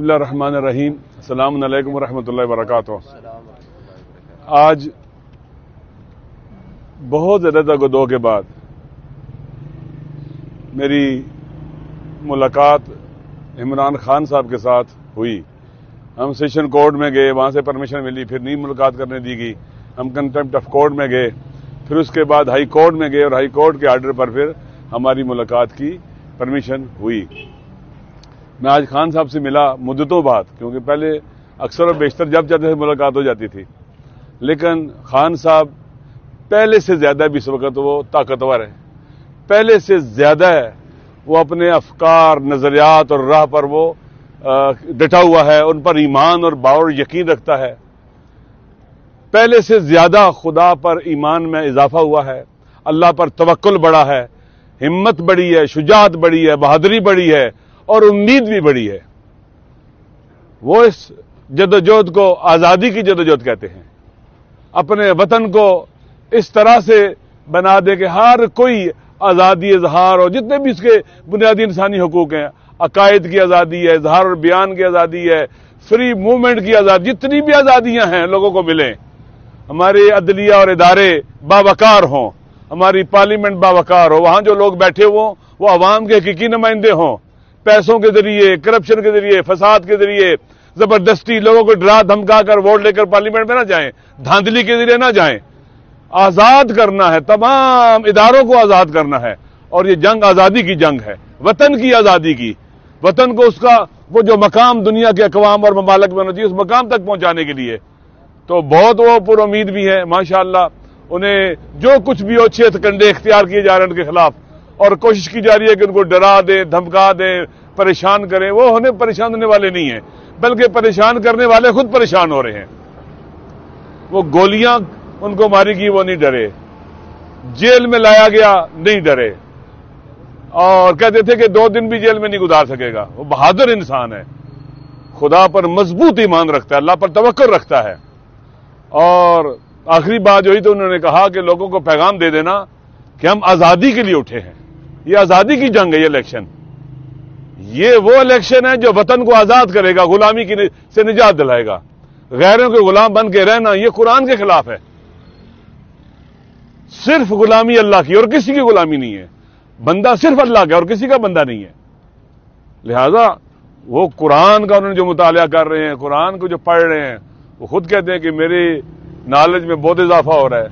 بسم اللہ الرحمن الرحیم السلام علیکم ورحمۃ اللہ وبرکاتہ آج بہت زیادہ گدو کے بعد میری ملاقات عمران خان صاحب کے ساتھ ہوئی۔ ہم سیشن کورٹ میں گئے، وہاں سے پرمیشن ملی، پھر نئی ملاقات کرنے دی گئی۔ ہم کنٹمپٹ آف کورٹ میں گئے۔ پھر اس کے بعد ہائی کورٹ میں گئے اور ہائی کورٹ کے آرڈر پر پھر ہماری ملاقات کی پرمیشن ہوئی۔ میں آج خان صاحب سے ملا مدتوں بعد، کیونکہ پہلے اکثر و بیشتر جب چاہتے تھے ملاقات ہو جاتی تھی۔ لیکن خان صاحب پہلے سے زیادہ بھی اس وقت وہ طاقتور ہے پہلے سے زیادہ ہے وہ اپنے افکار، نظریات اور راہ پر وہ ڈٹا ہوا ہے، ان پر ایمان اور باور یقین رکھتا ہے۔ پہلے سے زیادہ خدا پر ایمان میں اضافہ ہوا ہے۔ اللہ پر توکل بڑا ہے۔ ہمت بڑی ہے، شجاعت بڑی ہے، بہادری بڑی ہے۔ اور امید بھی بڑی ہے۔ وہ اس جدوجہد کو آزادی کی جدوجہد کہتے ہیں۔ اپنے وطن کو اس طرح سے بنا دے کہ ہر کوئی آزادی، اظہار اور جتنے بھی اس کے بنیادی انسانی حقوق ہیں، عقائد کی آزادی ہے، اظہار اور بیان کی آزادی ہے، فری موومنٹ کی آزادی، جتنی بھی آزادیاں ہیں لوگوں کو ملیں، ہمارے عدلیہ اور ادارے باوقار ہوں، ہماری پارلیمنٹ باوقار ہو، وہاں جو لوگ بیٹھے ہوں، وہ عوام کے حقیقی نمائندے ہوں۔ پیسوں کے ذریعے کرپشن کے ذریعے، فساد کے ذریعے، زبردستی لوگوں کو ڈرا دھمکا کر ووٹ لے کر پارلیمنٹ میں نہ جائیں، دھاندلی کے ذریعے نہ جائیں۔ آزاد کرنا ہے، تمام اداروں کو آزاد کرنا ہے۔ اور یہ جنگ آزادی کی جنگ ہے، وطن کی آزادی کی۔ وطن کو اس کا، وہ جو مقام دنیا کے اقوام اور ممالک میں ہونا چاہیے، اس مقام تک پہنچانے کے لیے۔ تو بہت وہ پر امید بھی ہے ماشاءاللہ، انہیں جو کچھ بھی اچھے کنڈے اختیار کیے جا رہے ہیں ان کے خلاف اور کوشش کی جا رہی ہے کہ ان کو ڈرا دیں دھمکا دیں پریشان کریں۔ وہ انہیں پریشان ہونے والے نہیں ہیں، بلکہ پریشان کرنے والے خود پریشان ہو رہے ہیں۔ وہ گولیاں ان کو ماری گی، وہ نہیں ڈرے۔ جیل میں لایا گیا، نہیں ڈرے۔ اور کہتے تھے کہ دو دن بھی جیل میں نہیں گزار سکے گا۔ وہ بہادر انسان ہے۔ خدا پر مضبوط ایمان رکھتا ہے، اللہ پر توقع رکھتا ہے۔ اور آخری بات جو ہی تو انہوں نے کہا کہ لوگوں کو پیغام دے دینا کہ ہم آزادی کے لیے اٹھے ہیں۔ یہ آزادی کی جنگ ہے، یہ الیکشن۔ یہ وہ الیکشن ہے جو وطن کو آزاد کرے گا، غلامی کی سے نجات دلائے گا۔ غیروں کے غلام بن کے رہنا، یہ قرآن کے خلاف ہے۔ صرف غلامی اللہ کی اور کسی کی غلامی نہیں ہے۔ بندہ صرف اللہ کا اور کسی کا بندہ نہیں ہے۔ لہذا وہ قرآن کا انہوں نے جو مطالعہ کر رہے ہیں، قرآن کو جو پڑھ رہے ہیں، وہ خود کہتے ہیں کہ میری نالج میں بہت اضافہ ہو رہا ہے۔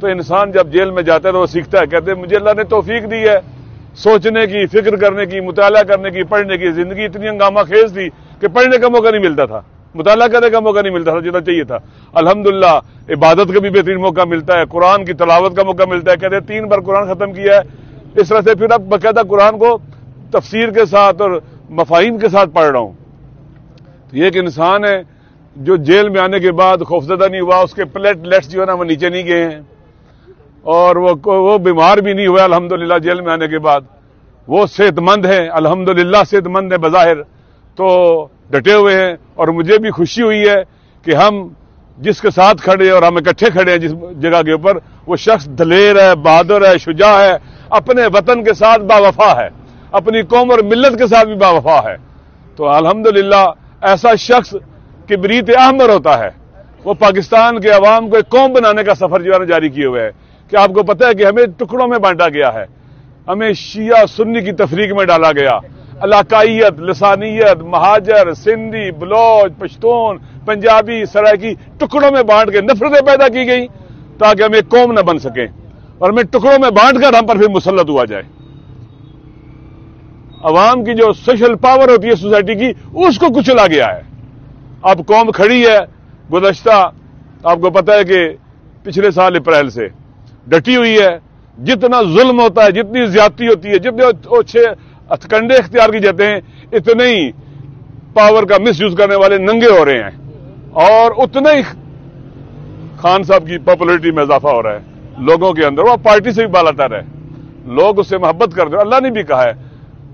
تو انسان جب جیل میں جاتا ہے تو وہ سیکھتا ہے، کہتے ہیں مجھے اللہ نے توفیق دی ہے۔ سوچنے کی، فکر کرنے کی، مطالعہ کرنے کی، پڑھنے کی، زندگی اتنی ہنگامہ خیز تھی کہ پڑھنے کا موقع نہیں ملتا تھا۔ مطالعہ کرنے کا موقع نہیں ملتا تھا، جتنا چاہیے تھا۔ الحمدللہ، عبادت کا بھی بہترین موقع ملتا ہے، قرآن کی تلاوت کا موقع ملتا ہے۔ کہتے ہیں تین بار قرآن ختم کیا ہے۔ اس طرح سے پھر اب باقاعدہ قرآن کو تفسیر کے ساتھ اور مفاہیم کے ساتھ پڑھ رہا ہوں۔ تو یہ ایک انسان ہے جو جیل میں آنے کے بعد خوفزدہ نہیں ہوا، اس کے پلیٹ لیٹس جو ہے نا، وہ نیچے نہیں گئے ہیں۔ اور وہ وہ بیمار بھی نہیں ہوا الحمدللہ، جیل میں آنے کے بعد۔ وہ صحت مند ہیں، الحمدللہ صحت مند ہیں بظاہر۔ تو ڈٹے ہوئے ہیں، اور مجھے بھی خوشی ہوئی ہے کہ ہم جس کے ساتھ کھڑے اور ہم اکٹھے کھڑے ہیں جس جگہ کے اوپر، وہ شخص دلیر ہے، بہادر ہے، شجاع ہے، اپنے وطن کے ساتھ با وفا ہے۔ اپنی قوم اور ملت کے ساتھ بھی با وفا ہے۔ تو الحمدللہ، ایسا شخص کبریت احمر ہوتا ہے۔ وہ پاکستان کے عوام کو ایک قوم بنانے کا سفر جو ہے جاری کیے ہوئے ہے۔ کہ آپ کو پتہ ہے کہ ہمیں ٹکڑوں میں بانٹا گیا ہے۔ ہمیں شیعہ سنی کی تفریق میں ڈالا گیا۔ علاقائیت، لسانیت، مہاجر، سندھی، بلوچ، پشتون، پنجابی سرائکی ٹکڑوں میں بانٹ کے نفرتیں پیدا کی گئی تاکہ ہم ایک قوم نہ بن سکیں۔ اور ہمیں ٹکڑوں میں بانٹ کر ہم پر پھر مسلط ہوا جائے۔ عوام کی جو سوشل پاور ہوتی ہے سوسائٹی کی، اس کو کچلا گیا ہے۔ اب قوم کھڑی ہے، گزشتہ، آپ کو پتا ہے کہ پچھلے سال اپریل سے ڈٹی ہوئی ہے، جتنا ظلم ہوتا ہے، جتنی زیادتی ہوتی ہے، جتنے اچھے ہتکنڈے اختیار کی جاتے ہیں، اتنے ہی پاور کا مس یوز کرنے والے ننگے ہو رہے ہیں۔ اور اتنے ہی خان صاحب کی پاپولرٹی میں اضافہ ہو رہا ہے۔ لوگوں کے اندر، وہ پارٹی سے بھی بالا ہے۔ لوگ اس سے محبت کرتے اللہ نے بھی کہا ہے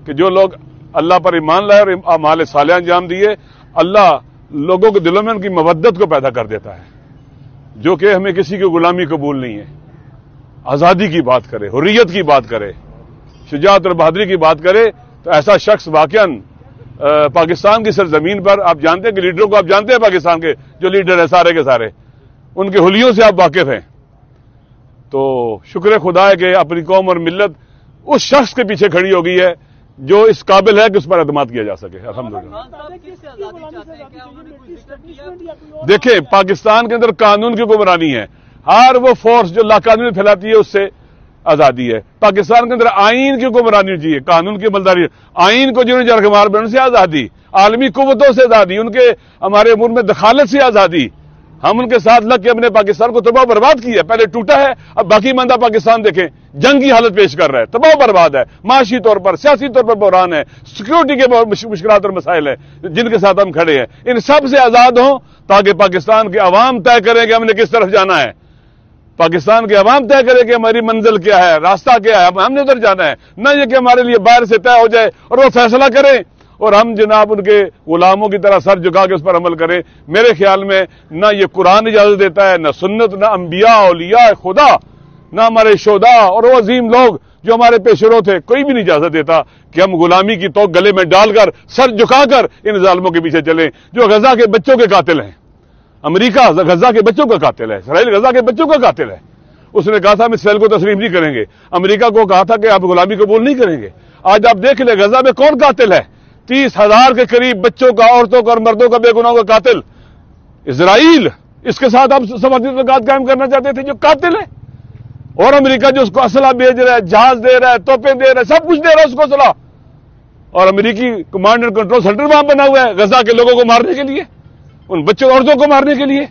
کہ جو لوگ اللہ پر ایمان لائے اور مال صالح انجام دیے، اللہ لوگوں کے دلوں میں ان کی مبدت کو پیدا کر دیتا ہے۔ جو کہ ہمیں کسی کی غلامی قبول نہیں ہے۔ آزادی کی بات کرے، حریت کی بات کرے، شجاعت اور بہادری کی بات کرے، تو ایسا شخص واقع پاکستان کی سرزمین پر آپ جانتے ہیں کہ لیڈروں کو آپ جانتے ہیں پاکستان کے جو لیڈر ہیں، سارے کے سارے، ان کے حلیوں سے آپ واقف ہیں۔ تو شکر خدا ہے کہ اپنی قوم اور ملت اس شخص کے پیچھے کھڑی ہو گئی ہے، جو اس قابل ہے کہ اس پر اعتماد کیا جا سکے۔ الحمد دیکھیں پاکستان کے اندر قانون کی حکمرانی ہے۔ ہر وہ فورس جو لا قانون پھیلاتی ہے اس سے آزادی ہے۔ پاکستان کے اندر آئین کی حکمرانی چاہیے قانون کی بلداری۔ آئین کو جنہوں نے مار بن سے آزادی۔ عالمی قوتوں سے آزادی، ان کے ہمارے امور میں دخالت سے آزادی۔ ہم ان کے ساتھ لگ کے اپنے پاکستان کو تباہ برباد کیا پہلے ٹوٹا ہے، اب باقی مندہ پاکستان دیکھیں جنگی حالت پیش کر رہا ہے، تباہ برباد ہے۔ معاشی طور پر، سیاسی طور پر بحران ہے۔ سیکورٹی کے مشکلات اور مسائل ہیں، جن کے ساتھ ہم کھڑے ہیں۔ ان سب سے آزاد ہوں تاکہ پاکستان کے عوام طے کریں کہ ہم نے کس طرف جانا ہے۔ پاکستان کے عوام طے کرے کہ ہماری منزل کیا ہے، راستہ کیا ہے ہم نے ادھر جانا ہے۔ نہ یہ کہ ہمارے لیے باہر سے طے ہو جائے اور وہ فیصلہ کریں۔ اور ہم جناب ان کے غلاموں کی طرح سر جھکا کے اس پر عمل کریں۔ میرے خیال میں نہ یہ قرآن اجازت دیتا ہے، نہ سنت، نہ انبیاء، اولیاء خدا، نہ ہمارے شودا اور وہ عظیم لوگ جو ہمارے پیشرو تھے، کوئی بھی نہیں اجازت دیتا کہ ہم غلامی کی تو گلے میں ڈال کر، سر جھکا کر ان ظالموں کے پیچھے چلیں، جو غزہ کے بچوں کے قاتل ہیں۔ امریکہ غزہ کے بچوں کا قاتل ہے، اسرائیل غزہ کے بچوں کا قاتل ہے۔ اس نے کہا تھا ہم اسرائیل کو تسلیم نہیں کریں گے۔ امریکہ کو کہا تھا کہ آپ غلامی قبول نہیں کریں گے۔ آج آپ دیکھ لیں غزہ میں کون قاتل ہے؟ تیس ہزار کے قریب بچوں کا، عورتوں کا اور مردوں کا بے گناہوں کا قاتل۔ اسرائیل اس کے ساتھ آپ سماجی تعلقات قائم کرنا چاہتے تھے جو قاتل ہے۔ اور امریکہ جو اس کو اسلحہ بھیج رہا ہے، جہاز دے رہا ہے توپیں دے رہا ہے، سب کچھ دے رہا ہے اس کو اسلحہ۔ اور امریکی کمانڈ اینڈ کنٹرول سینٹر وہاں بنا ہوا ہے غزہ کے لوگوں کو مارنے کے لیے۔ ان بچوں عورتوں کو مارنے کے لیے؟